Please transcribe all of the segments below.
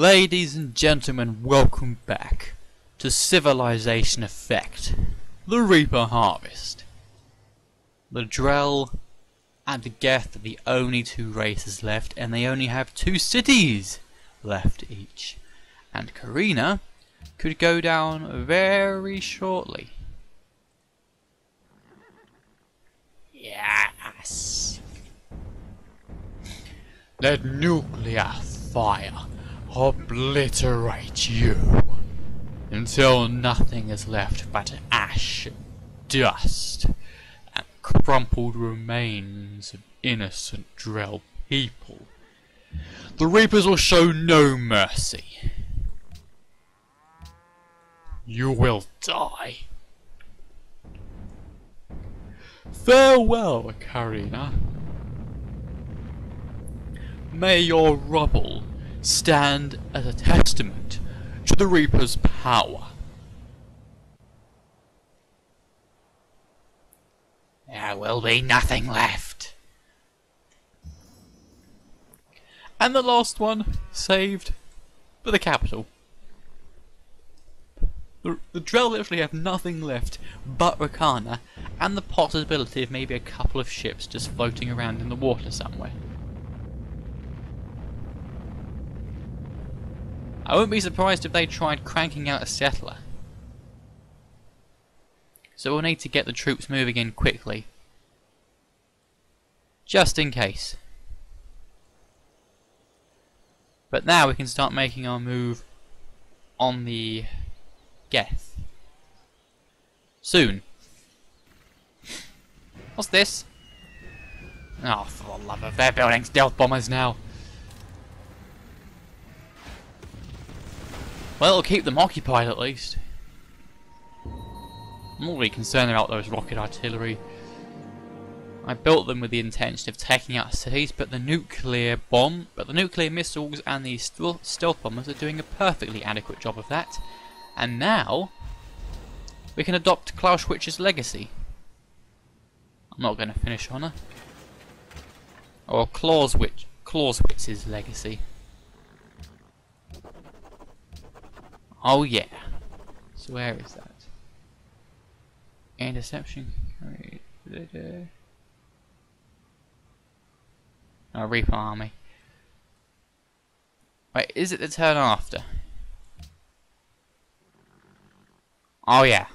Ladies and gentlemen, welcome back to Civilization Effect, the Reaper Harvest. The Drell and the Geth are the only two races left, and they only have two cities left each. And Karina could go down very shortly. Yes. Let nuclear fire obliterate you until nothing is left but ash, dust, and crumpled remains of innocent Drell people. The Reapers will show no mercy. You will die. Farewell, Karina. May your rubble stand as a testament to the Reaper's power. There will be nothing left. And the last one, saved for the capital. The, the Drell literally have nothing left but Rakhana and the possibility of maybe a couple of ships just floating around in the water somewhere. I wouldn't be surprised if they tried cranking out a settler. So we'll need to get the troops moving in quickly. Just in case. But now we can start making our move on the Geth. Soon. What's this? Oh, for the love of they're building stealth bombers now. Well, it'll keep them occupied at least. I'm not really concerned about those rocket artillery. I built them with the intention of taking out cities, but the nuclear bomb, but the nuclear missiles and the stealth bombers are doing a perfectly adequate job of that. And now, we can adopt Clausewitz's legacy. I'm not going to finish on her. Or Clausewitz, Clausewitz's legacy. Oh yeah. So where is that? Interception. Oh, Reaper Army. Wait, is it the turn after? Oh yeah.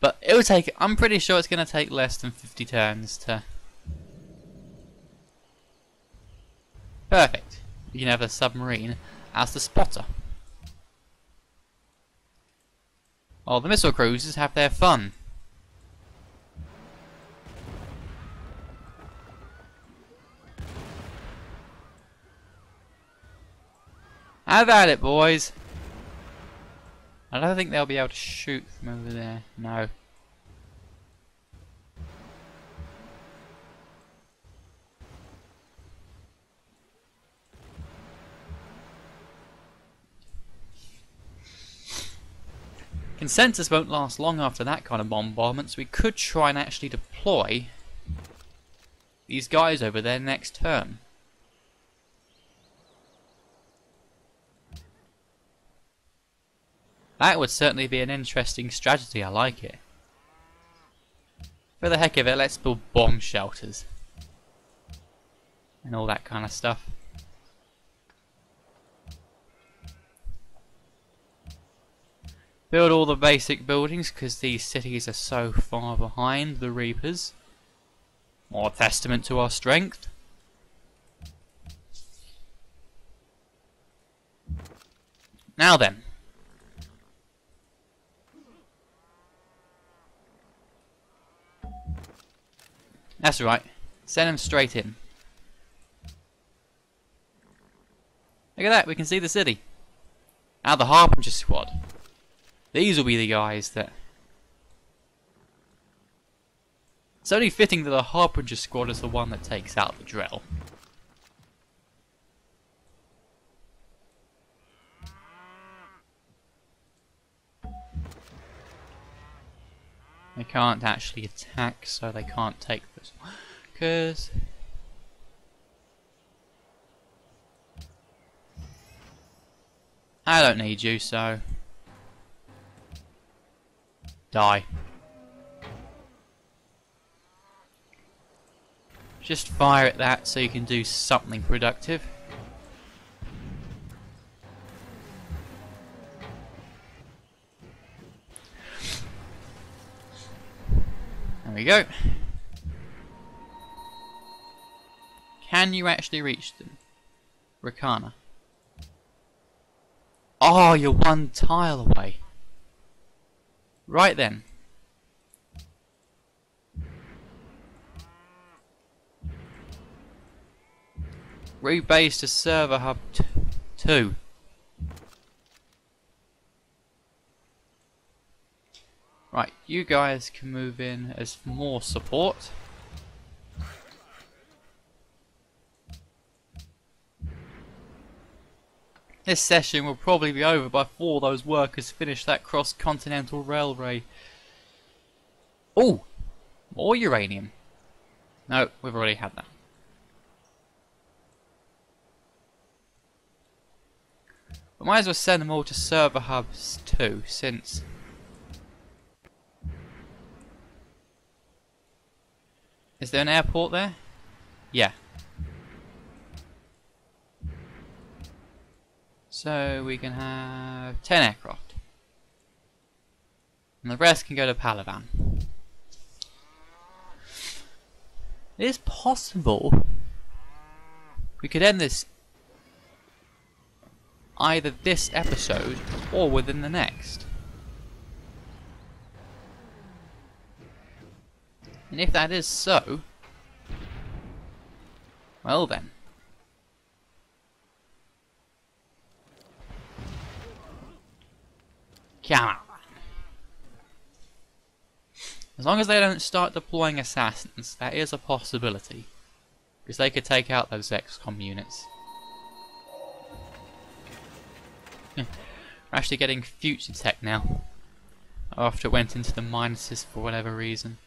But it will take, I'm pretty sure it's going to take less than 50 turns to... Perfect. You can have a submarine as the spotter. Oh, the missile cruisers have their fun. Have at it, boys. I don't think they'll be able to shoot from over there. No. Consensus won't last long after that kind of bombardment, so we could try and actually deploy these guys over there next turn. That would certainly be an interesting strategy, I like it. For the heck of it, let's build bomb shelters. And all that kind of stuff. Build all the basic buildings because these cities are so far behind the Reapers. More testament to our strength. Now then. That's right. Send them straight in. Look at that, we can see the city. Now the Harbinger squad. These will be the guys that... It's only fitting that the Harbinger squad is the one that takes out the Drell. They can't actually attack, so they can't take this. Because... I don't need you, so... Die. Just fire at that so you can do something productive. There we go. Can you actually reach them? Rakhana. Oh, you're one tile away. Right then. Rebase to server hub 2. Right, you guys can move in as more support. This session will probably be over before those workers finish that cross-continental railway. Oh! More uranium. No, we've already had that. We might as well send them all to server hubs too, since... Is there an airport there? Yeah. So we can have 10 aircraft. And the rest can go to Palaven. It is possible we could end this either this episode or within the next. And if that is so, well then. Come on. As long as they don't start deploying assassins, that is a possibility. Because they could take out those XCOM units. We're actually getting future tech now. After it went into the minuses for whatever reason.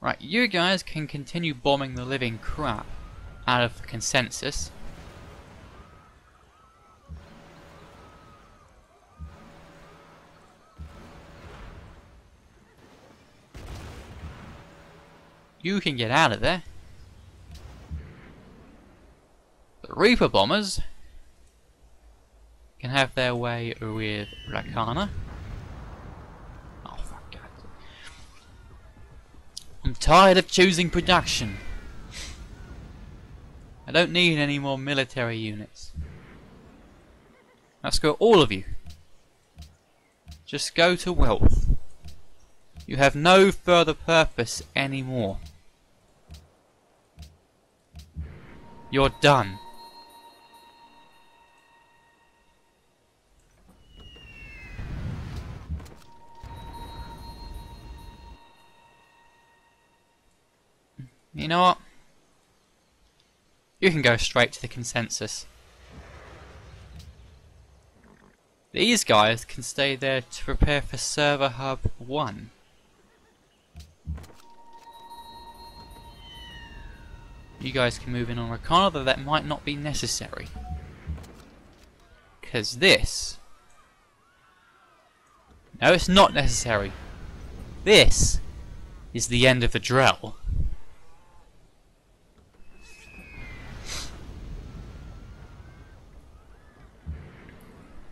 Right, you guys can continue bombing the living crap out of the consensus. You can get out of there. The Reaper bombers can have their way with Rakhana. Oh, fuck God. I'm tired of choosing production. I don't need any more military units. Let's go all of you. Just go to wealth. You have no further purpose anymore. You're done. You know what? You can go straight to the consensus. These guys can stay there to prepare for server hub 1. You guys can move in on Rakhana, though that might not be necessary. Because this... No, it's not necessary. This is the end of the Drell.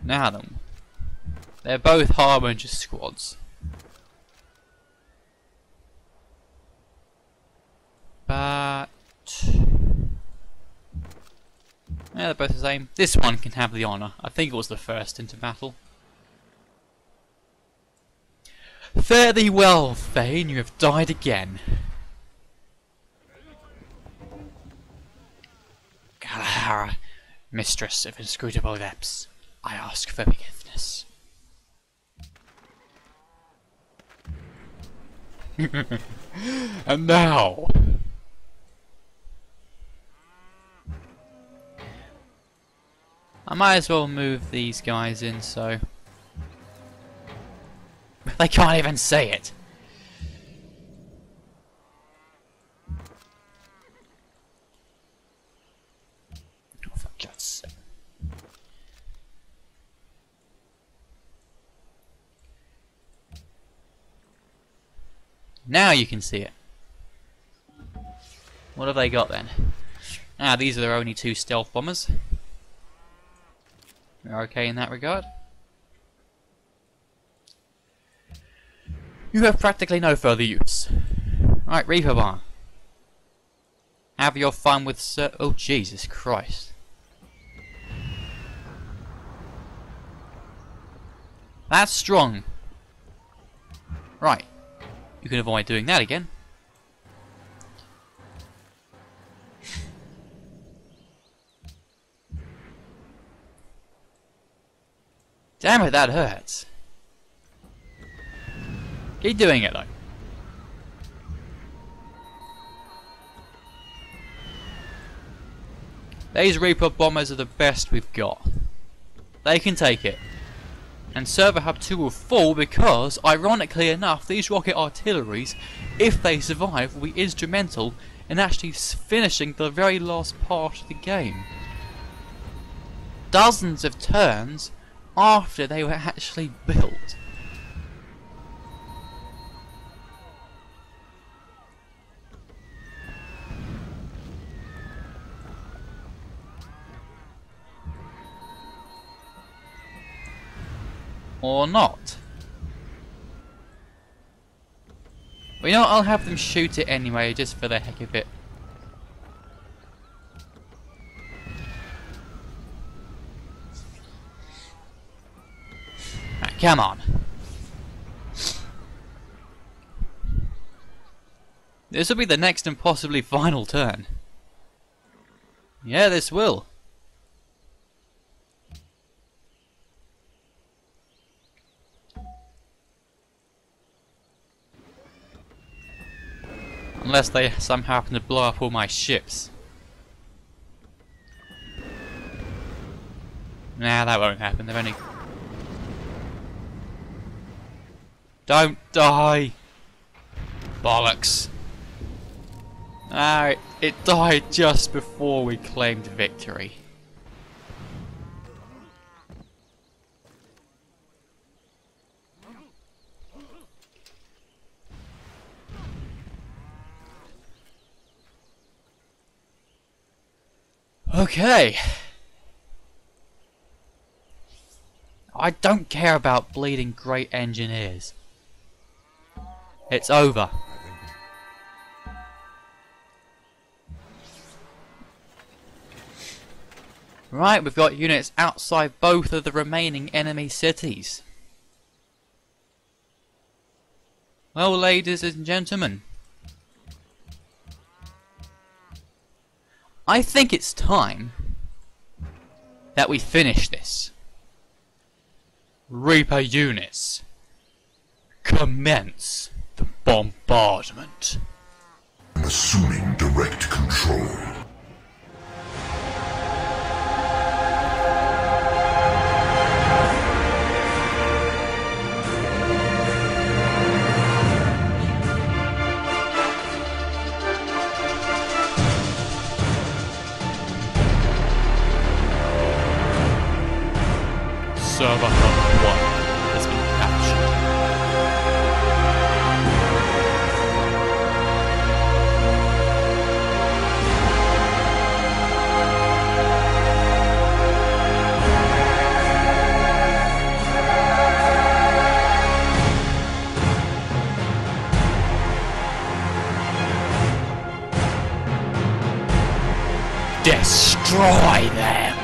Now then, they're both Harbinger squads. But... Yeah, they're both the same. This one can have the honour. I think it was the first into battle. Fare thee well, Thane, you have died again. Kalahira, mistress of inscrutable depths. I ask for forgiveness. and now... I might as well move these guys in so they can't even say it. Oh, now you can see it. What have they got then? Ah, these are their only two stealth bombers. They're okay in that regard. You have practically no further use. Right, Reaper Bar. Have your fun with Sir. Oh, Jesus Christ. That's strong. Right. You can avoid doing that again. Damn it, that hurts. Keep doing it though. These Reaper bombers are the best we've got. They can take it. And Server Hub 2 will fall because, ironically enough, these rocket artilleries, if they survive, will be instrumental in actually finishing the very last part of the game. Dozens of turns after they were actually built. Or not. Well, you know what, I'll have them shoot it anyway, just for the heck of it. Come on. This will be the next and possibly final turn. Yeah, this will. Unless they somehow happen to blow up all my ships. Nah, that won't happen. They've only Don't die! Bollocks. Ah, Alright, it died just before we claimed victory. Okay. I don't care about bleeding great engineers. It's over. Right, we've got units outside both of the remaining enemy cities. Well, ladies and gentlemen, I think it's time that we finish this. Reaper units, commence bombardment. I'm assuming direct control. Destroy them!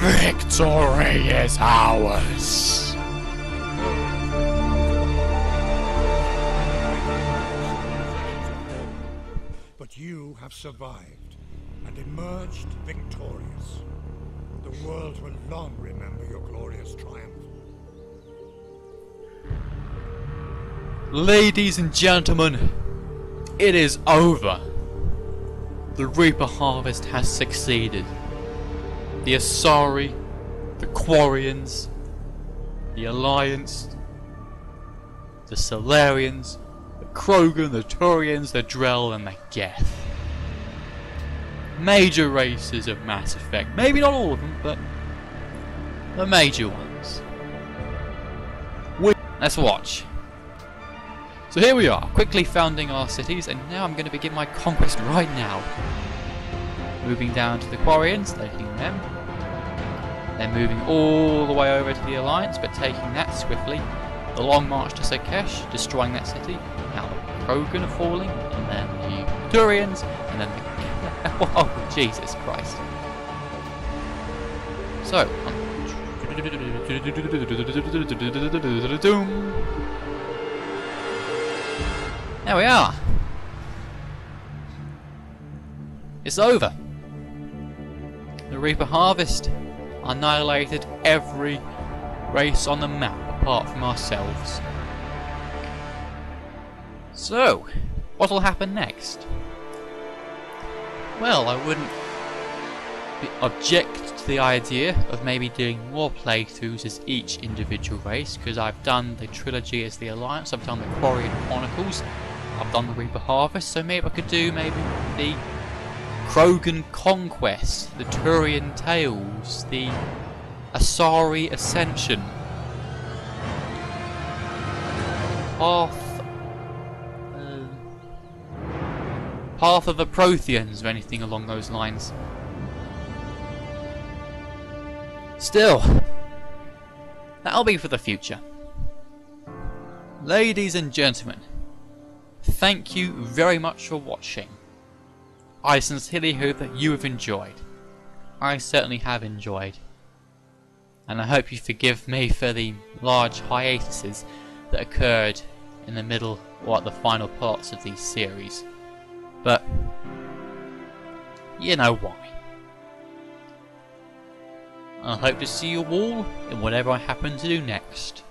Victory is ours! But you have survived and emerged victorious. The world will long remember your glorious triumph. Ladies and gentlemen, it is over. The Reaper harvest has succeeded. The Asari, the Quarians, the Alliance, the Solarians, the Krogan, the Turians, the Drell, and the Geth. Major races of Mass Effect. Maybe not all of them, but the major ones. We Let's watch. So here we are, quickly founding our cities, and now I'm going to begin my conquest right now. Moving down to the Quarians, taking them. Then moving all the way over to the Alliance, but taking that swiftly. The long march to Sakesh, destroying that city. Now the Krogan are falling, and then the Turians, and then the... oh, Jesus Christ. So, um, there we are. It's over. The Reaper Harvest annihilated every race on the map apart from ourselves. So, what'll happen next? Well, I wouldn't object to the idea of maybe doing more playthroughs as each individual race, because I've done the trilogy as the Alliance, I've done the Quarian Chronicles, I've done the Reaper Harvest, so maybe I could do maybe the Krogan Conquest, the Turian Tales, the Asari Ascension, Path, Path of the Protheans, or anything along those lines. Still, that'll be for the future. Ladies and gentlemen, thank you very much for watching. I sincerely hope that you have enjoyed. I certainly have enjoyed. And I hope you forgive me for the large hiatuses that occurred in the middle or at the final parts of these series. But, you know why. I hope to see you all in whatever I happen to do next.